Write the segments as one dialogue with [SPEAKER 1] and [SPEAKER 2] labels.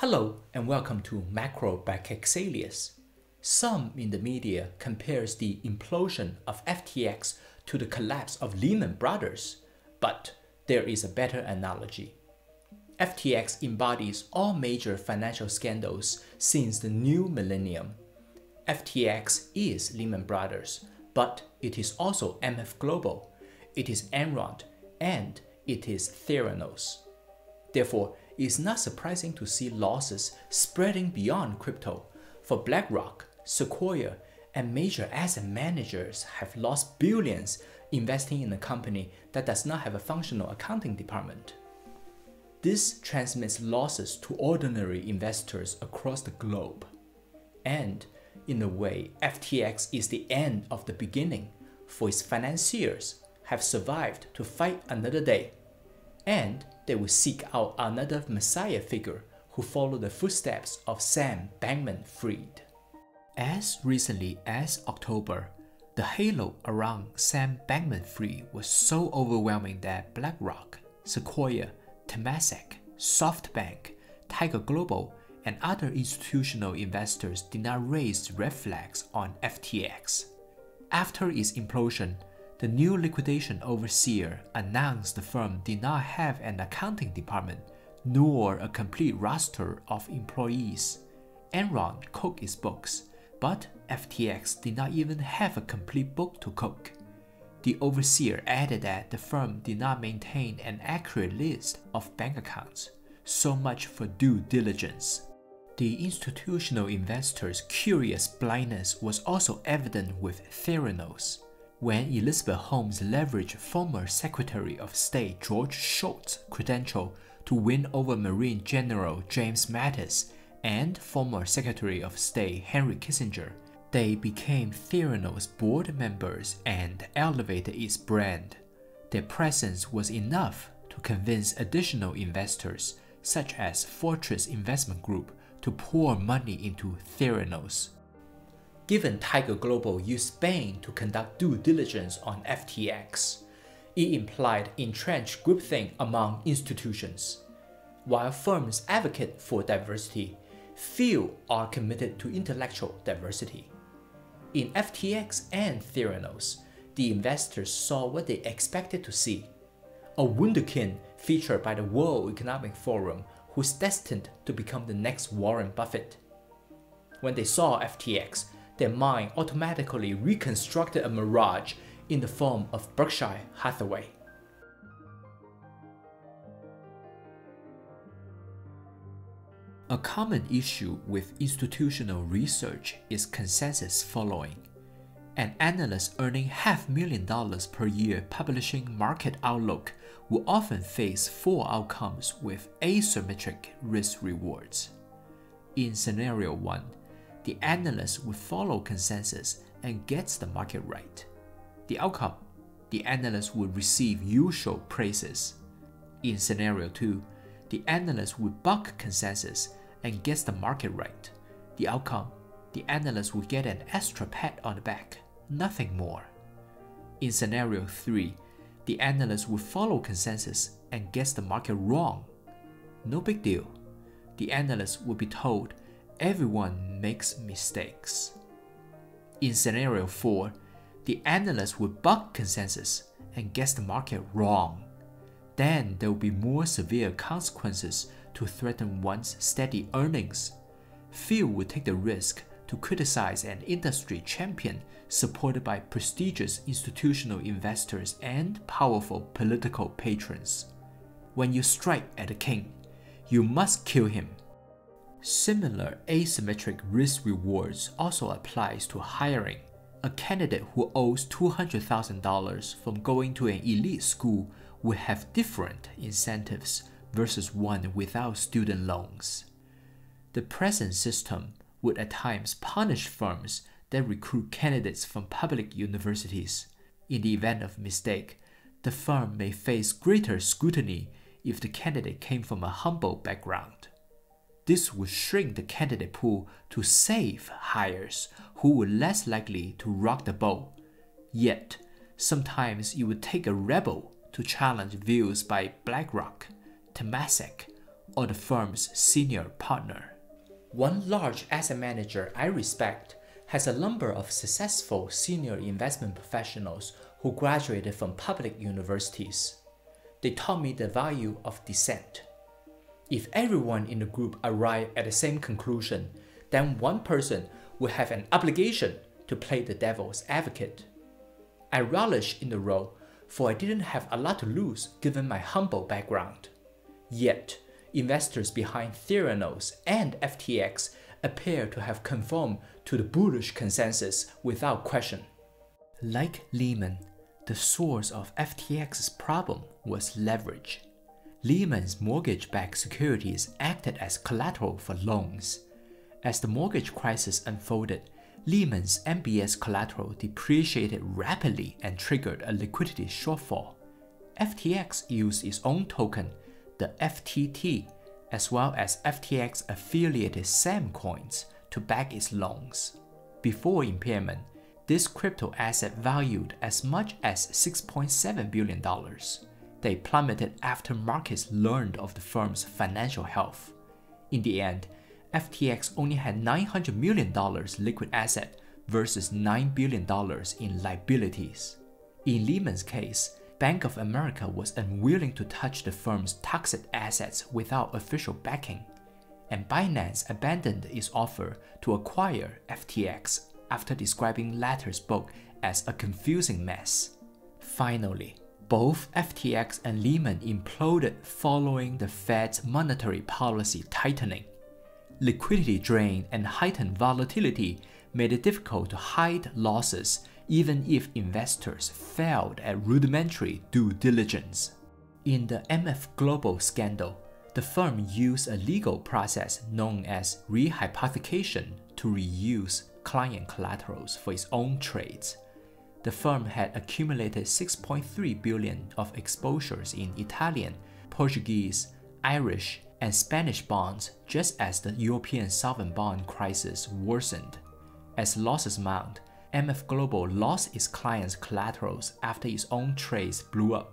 [SPEAKER 1] Hello and welcome to Macro by Kekselias. Some in the media compares the implosion of FTX to the collapse of Lehman Brothers, but there is a better analogy. FTX embodies all major financial scandals since the new millennium. FTX is Lehman Brothers, but it is also MF Global, it is Enron, and it is Theranos. Therefore, it's not surprising to see losses spreading beyond crypto, for BlackRock, Sequoia, and major asset managers have lost billions investing in a company that does not have a functional accounting department. This transmits losses to ordinary investors across the globe. And, in a way, FTX is the end of the beginning, for its financiers have survived to fight another day. And they will seek out another messiah figure who follow the footsteps of Sam Bankman Fried. As recently as October, the halo around Sam Bankman Fried was so overwhelming that BlackRock, Sequoia, Temasek, SoftBank, Tiger Global, and other institutional investors did not raise red flags on FTX. After its implosion, the new liquidation overseer announced the firm did not have an accounting department nor a complete roster of employees. Enron cooked its books, but FTX did not even have a complete book to cook. The overseer added that the firm did not maintain an accurate list of bank accounts, so much for due diligence. The institutional investors' curious blindness was also evident with Theranos when Elizabeth Holmes leveraged former Secretary of State George Shultz's credential to win over Marine General James Mattis and former Secretary of State Henry Kissinger, they became Theranos board members and elevated its brand. Their presence was enough to convince additional investors, such as Fortress Investment Group, to pour money into Theranos given Tiger Global used Bain to conduct due diligence on FTX. It implied entrenched groupthink among institutions. While firms advocate for diversity, few are committed to intellectual diversity. In FTX and Theranos, the investors saw what they expected to see. A wunderkind featured by the World Economic Forum who's destined to become the next Warren Buffett. When they saw FTX, their mind automatically reconstructed a mirage in the form of Berkshire Hathaway. A common issue with institutional research is consensus following. An analyst earning half million dollars per year publishing market outlook will often face four outcomes with asymmetric risk rewards. In scenario 1, the analyst would follow consensus and gets the market right. The outcome, the analyst would receive usual praises. In scenario 2, the analyst would buck consensus and gets the market right. The outcome, the analyst would get an extra pat on the back, nothing more. In scenario 3, the analyst would follow consensus and gets the market wrong. No big deal. The analyst would be told everyone makes mistakes. In scenario 4, the analyst will buck consensus and guess the market wrong. Then there will be more severe consequences to threaten one's steady earnings. Few would take the risk to criticize an industry champion supported by prestigious institutional investors and powerful political patrons. When you strike at a king, you must kill him Similar asymmetric risk rewards also applies to hiring. A candidate who owes $200,000 from going to an elite school will have different incentives versus one without student loans. The present system would at times punish firms that recruit candidates from public universities. In the event of mistake, the firm may face greater scrutiny if the candidate came from a humble background. This would shrink the candidate pool to save hires who were less likely to rock the boat. Yet, sometimes it would take a rebel to challenge views by BlackRock, Temasek, or the firm's senior partner. One large asset manager I respect has a number of successful senior investment professionals who graduated from public universities. They taught me the value of dissent. If everyone in the group arrived at the same conclusion, then one person would have an obligation to play the devil's advocate. I relish in the role, for I didn't have a lot to lose given my humble background. Yet, investors behind Theranos and FTX appear to have conformed to the bullish consensus without question. Like Lehman, the source of FTX's problem was leverage. Lehman's mortgage-backed securities acted as collateral for loans. As the mortgage crisis unfolded, Lehman's MBS collateral depreciated rapidly and triggered a liquidity shortfall. FTX used its own token, the FTT, as well as FTX affiliated SAM coins to back its loans. Before impairment, this crypto asset valued as much as $6.7 billion. They plummeted after markets learned of the firm's financial health. In the end, FTX only had $900 million liquid asset versus $9 billion in liabilities. In Lehman's case, Bank of America was unwilling to touch the firm's toxic assets without official backing, and Binance abandoned its offer to acquire FTX after describing Latter's book as a confusing mess. Finally, both FTX and Lehman imploded following the Fed's monetary policy tightening. Liquidity drain and heightened volatility made it difficult to hide losses even if investors failed at rudimentary due diligence. In the MF Global scandal, the firm used a legal process known as rehypothecation to reuse client collaterals for its own trades. The firm had accumulated 6.3 billion of exposures in Italian, Portuguese, Irish, and Spanish bonds just as the European sovereign bond crisis worsened. As losses mount, MF Global lost its clients' collaterals after its own trades blew up.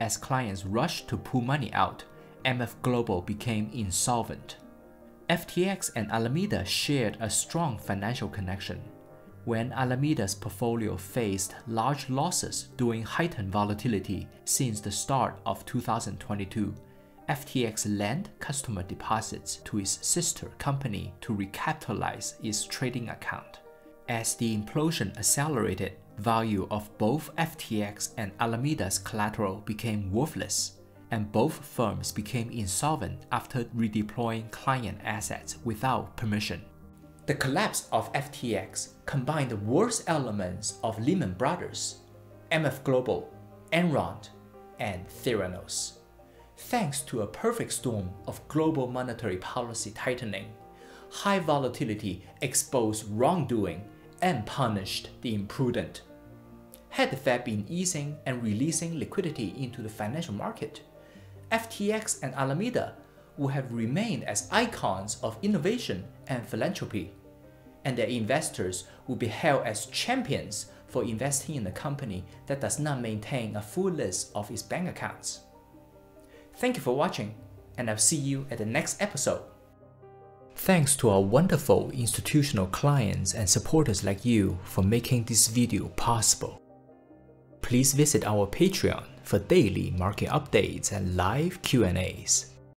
[SPEAKER 1] As clients rushed to pull money out, MF Global became insolvent. FTX and Alameda shared a strong financial connection. When Alameda's portfolio faced large losses during heightened volatility since the start of 2022, FTX lent customer deposits to its sister company to recapitalize its trading account. As the implosion accelerated, value of both FTX and Alameda's collateral became worthless, and both firms became insolvent after redeploying client assets without permission. The collapse of FTX combined the worst elements of Lehman Brothers, MF Global, Enron, and Theranos. Thanks to a perfect storm of global monetary policy tightening, high volatility exposed wrongdoing and punished the imprudent. Had the Fed been easing and releasing liquidity into the financial market, FTX and Alameda would have remained as icons of innovation and philanthropy, and their investors would be held as champions for investing in a company that does not maintain a full list of its bank accounts. Thank you for watching, and I'll see you at the next episode. Thanks to our wonderful institutional clients and supporters like you for making this video possible. Please visit our Patreon for daily market updates and live Q&As.